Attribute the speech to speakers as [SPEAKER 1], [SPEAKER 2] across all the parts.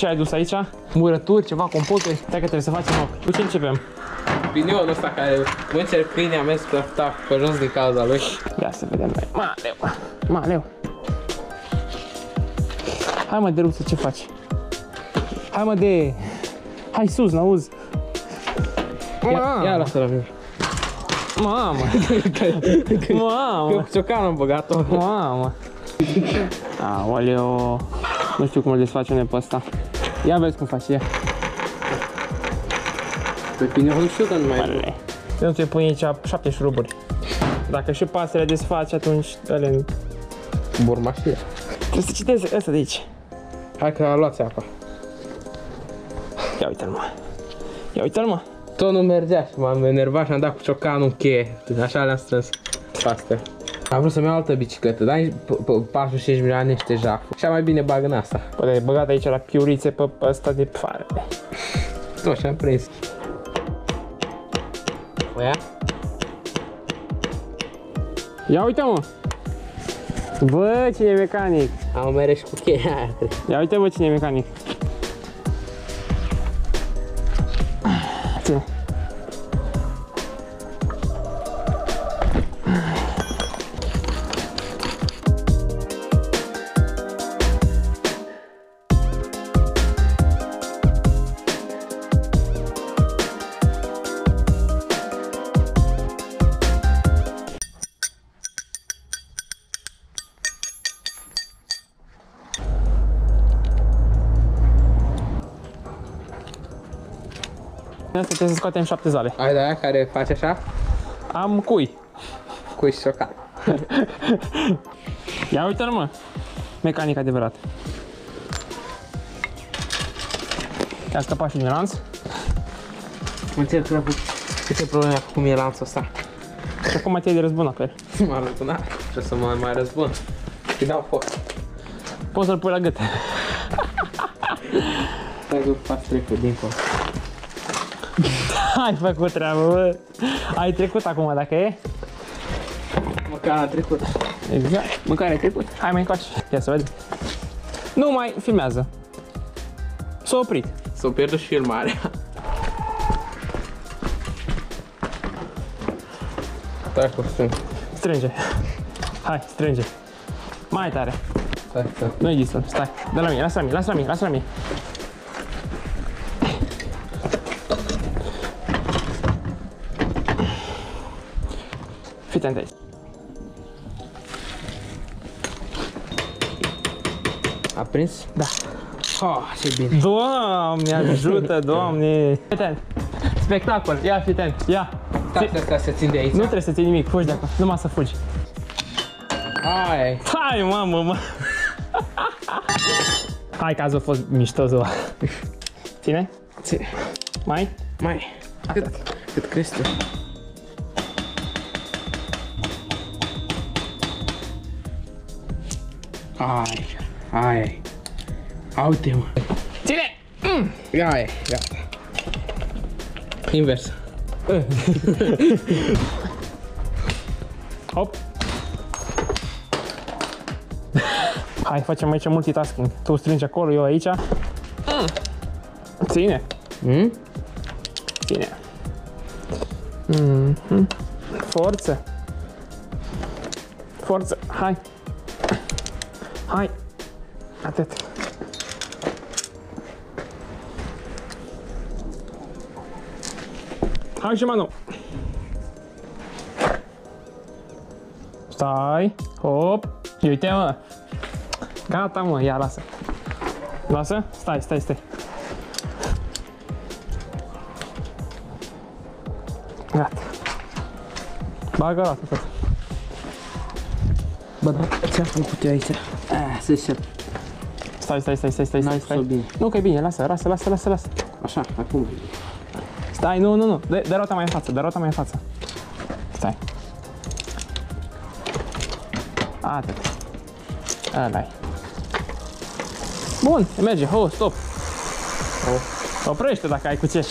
[SPEAKER 1] Ce ai dus aici? Murături, ceva, compoturi? Stai că trebuie să facem loc. Cu ce începem?
[SPEAKER 2] Pinionul ăsta care mă încerc câine a mers pe ta pe jos din cauza lui.
[SPEAKER 1] Ia să vedem noi. Maleu, maleu. Hai mă, de ce faci? Hai mă de... Hai sus, n-auzi?
[SPEAKER 2] Ia, ia lasă la mine.
[SPEAKER 1] Mamă! Mamă!
[SPEAKER 2] Eu cu ciocan am băgat-o.
[SPEAKER 1] Mamă! Aoleo! Nu știu cum îl desfacem pe ăsta. Ia vezi cum faci, ia.
[SPEAKER 2] Pe pinionul știu că nu mai e.
[SPEAKER 1] Mare. Eu trebuie pune aici șapte șuruburi. Dacă și pasărea desfaci, atunci ele...
[SPEAKER 2] Bormașie.
[SPEAKER 1] Trebuie să citezi ăsta de aici.
[SPEAKER 2] Hai că a luat apa.
[SPEAKER 1] Ia uite-l mă. Ia uite-l mă.
[SPEAKER 2] Tot nu mergea și m-am enervat și am dat cu ciocanul în cheie. Așa le-am strâns. Asta. Am vrut să-mi iau altă bicicletă, dar nici pe- pe 45 milioane niște jafuri. Și mai bine bag în asta.
[SPEAKER 1] Bă, dar e băgat aici la piurițe pe pe ăsta de fară.
[SPEAKER 2] Tot și-am prins. O ia?
[SPEAKER 1] Ia uite mă. Bă, cine e mecanic?
[SPEAKER 2] Am mere și cu cheia aia, cred.
[SPEAKER 1] Ia uite bă cine e mecanic. Asta trebuie să scoatem șapte zale.
[SPEAKER 2] Ai de aia care face așa?
[SPEAKER 1] Am cui.
[SPEAKER 2] Cu și ciocan.
[SPEAKER 1] Ia uite-l mă. Mecanic adevărat. Ia scăpat și din lanț.
[SPEAKER 2] Mă încerc să cu câte probleme a făcut mie lanțul ăsta.
[SPEAKER 1] Și acum te-ai de răzbunat pe el.
[SPEAKER 2] M-a răzbunat. Trebuie să mă mai răzbun. Îi dau foc.
[SPEAKER 1] Poți să-l pui la gât.
[SPEAKER 2] Stai că faci trecut dincolo.
[SPEAKER 1] Ai făcut treabă, bă. Ai trecut acum, dacă e?
[SPEAKER 2] Măcar a trecut.
[SPEAKER 1] Exact. Mâncare ai trecut. Hai mai încoace. Ia să vedem. Nu mai filmează. S-a oprit.
[SPEAKER 2] S-o pierdut și filmarea. Stai cu strâng.
[SPEAKER 1] Strânge. Hai, strânge. Mai tare.
[SPEAKER 2] Stai, stai.
[SPEAKER 1] Nu-i distant. Stai. De la mine, lasă la mine, lasă la mine, lasă la mine. Fii atent aici.
[SPEAKER 2] A prins?
[SPEAKER 1] Da.
[SPEAKER 2] Oh, ce bine.
[SPEAKER 1] Doamne, ajută, doamne. Fii atent. Spectacol. Ia, fii atent. Ia.
[SPEAKER 2] Stai, stai, stai, să țin de aici.
[SPEAKER 1] Nu trebuie să ții nimic, fugi de acolo. Numai să fugi.
[SPEAKER 2] Hai.
[SPEAKER 1] Hai, mamă, mă. Hai că azi a fost mișto ziua. Ține?
[SPEAKER 2] Ține.
[SPEAKER 1] Mai?
[SPEAKER 2] Mai. Cât, cât crezi tu? Hai, hai. Uite, mă.
[SPEAKER 1] Ține!
[SPEAKER 2] Ia e, gata. Invers.
[SPEAKER 1] Hop. Hai, facem aici multitasking. Tu strângi acolo, eu aici. Ține.
[SPEAKER 2] Mm?
[SPEAKER 1] Ține. Mhm. Forță. Forță. Hai. Hai. Atât. Hai și Manu. Stai. Hop. Și uite mă. Gata mă, ia lasă. Lasă? Stai, stai, stai. Gata. Bagă la tot.
[SPEAKER 2] Bă, da, ce-am făcut eu aici? Ah, să se...
[SPEAKER 1] Stai, stai, stai, stai, stai,
[SPEAKER 2] N-ai
[SPEAKER 1] stai, stai.
[SPEAKER 2] spus bine.
[SPEAKER 1] Nu, că e bine, lasă, lasă, lasă, lasă, lasă.
[SPEAKER 2] Așa, acum.
[SPEAKER 1] Stai, nu, nu, nu, dă, dă rota mai în față, dă rota mai în față. Stai. Atât. ăla Bun, merge, ho, stop. Oprește dacă ai cu ce.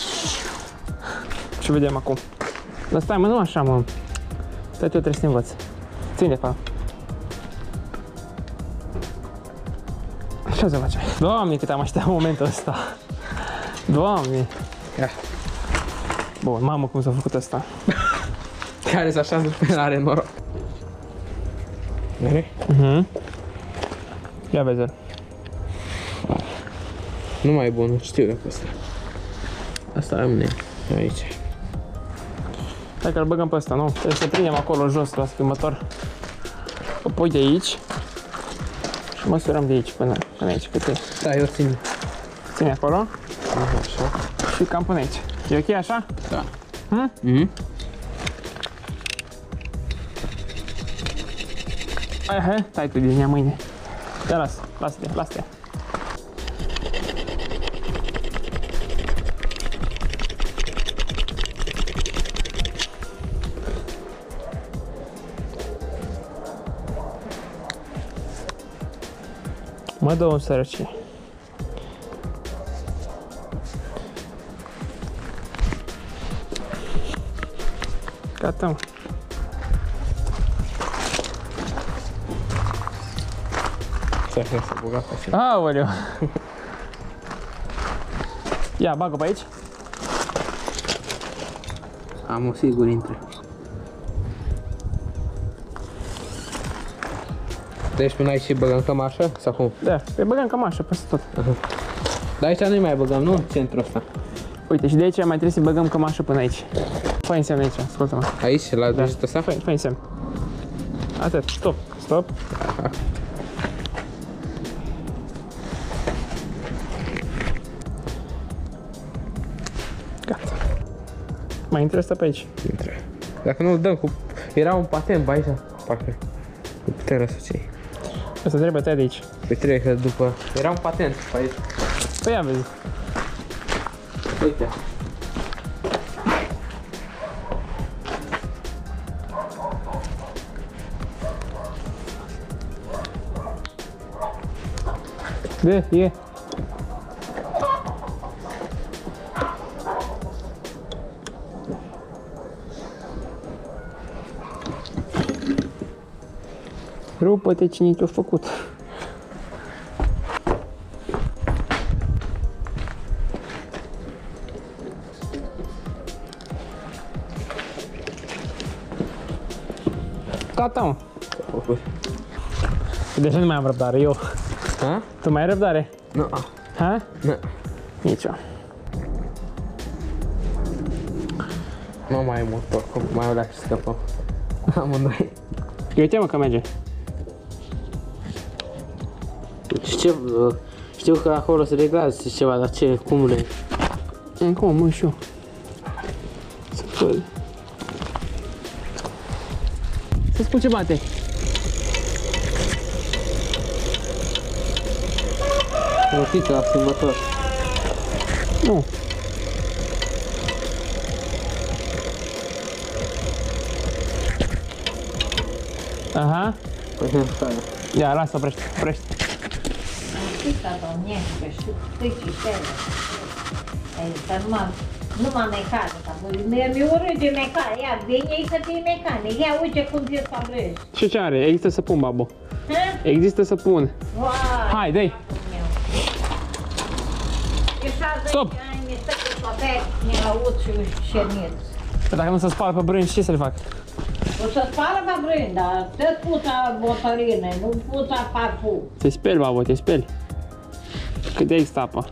[SPEAKER 1] Și vedem acum. Dar stai, mă, nu așa, mă. Stai, tu trebuie să te învăț. Ține, fa. Așa se face. Doamne, cât am așteptat momentul ăsta. Doamne.
[SPEAKER 2] Ia.
[SPEAKER 1] Bun, mamă cum s-a făcut asta.
[SPEAKER 2] Care se așează pe el are noroc. Vede?
[SPEAKER 1] Mhm. Ia vezi
[SPEAKER 2] Nu mai e bun, știu eu pe asta. Asta rămâne aici.
[SPEAKER 1] Hai că-l băgăm pe ăsta, nu? Trebuie să prindem acolo jos la schimbător. O pui de aici. Măsurăm de aici până, până aici cât e.
[SPEAKER 2] Da, eu țin.
[SPEAKER 1] Ține acolo
[SPEAKER 2] Așa.
[SPEAKER 1] și cam până aici. E ok așa?
[SPEAKER 2] Da.
[SPEAKER 1] Hmm?
[SPEAKER 2] Mhm.
[SPEAKER 1] Hai, hai, stai tu din ea mâine. Ia las, lasă-te, lasă-te. Mă dă un sărăcie. Gata, mă.
[SPEAKER 2] Stai să se băga pe așa.
[SPEAKER 1] Aoleu! Ia, bagă pe aici.
[SPEAKER 2] Am o sigur intre. Deci până aici și băgăm cămașă? Sau cum?
[SPEAKER 1] Da, pe băgăm cam așa, peste tot.
[SPEAKER 2] Dar aici nu mai băgăm, nu? Centrul ăsta.
[SPEAKER 1] Uite, și de aici mai trebuie să băgăm cam așa până aici. Fă înseamnă aici, ascultă-mă.
[SPEAKER 2] Aici, la
[SPEAKER 1] Da.
[SPEAKER 2] degetul ăsta?
[SPEAKER 1] Fă, fă înseamnă. Atât, stop, stop. Gata. Mai intră asta pe aici.
[SPEAKER 2] Intre. Dacă nu-l dăm cu... Era un patent pe aici, parcă. Îl putem răsuci.
[SPEAKER 1] Asta trebuie tăiat de aici.
[SPEAKER 2] Păi trebuie că după... Era un patent pe aici.
[SPEAKER 1] Păi ia vezi.
[SPEAKER 2] Uite.
[SPEAKER 1] De, e. Rupă-te cine te-a făcut. Gata, mă. De ce nu mai am răbdare? Eu.
[SPEAKER 2] Ha?
[SPEAKER 1] Tu mai ai răbdare?
[SPEAKER 2] Nu.
[SPEAKER 1] Ha?
[SPEAKER 2] Nu.
[SPEAKER 1] Nici eu.
[SPEAKER 2] Nu mai e mult oricum, mai o dacă scăpăm. Amândoi.
[SPEAKER 1] Uite mă că merge.
[SPEAKER 2] Și ce, uh, știu că acolo se reglează ceva, dar ce, cum le...
[SPEAKER 1] Acum mă și eu. Să văd. Să spun ce bate.
[SPEAKER 2] Rotiță la schimbător.
[SPEAKER 1] Nu. Aha.
[SPEAKER 2] Păi, așa.
[SPEAKER 1] Ia, lasă, oprește, oprește.
[SPEAKER 3] Fica domnește și tăi tele. Adică nu m-am nu m-am mecanică. Mi-e mi urât de mecanic. Ia, vine să fii mecanic. Ia, uite cum ți să vrei.
[SPEAKER 1] Și ce are? Există să pun, babo. Există să pun.
[SPEAKER 3] Vai,
[SPEAKER 1] Hai, dă-i.
[SPEAKER 3] meu.
[SPEAKER 1] Stop.
[SPEAKER 3] Mi stă cu copec, mi-a aud și șernit.
[SPEAKER 1] Că Dacă nu se spală pe brânci, ce să le fac?
[SPEAKER 3] O să spară pe brând, dar tot puța botărină, nu puța parfum.
[SPEAKER 1] Te speli, babo, te speli. Cât de există apă.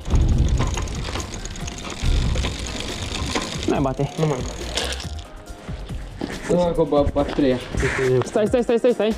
[SPEAKER 1] N-ai bate.
[SPEAKER 2] Nu mai. Nu mai cu bă, bateria.
[SPEAKER 1] Stai, stai, stai, stai, stai.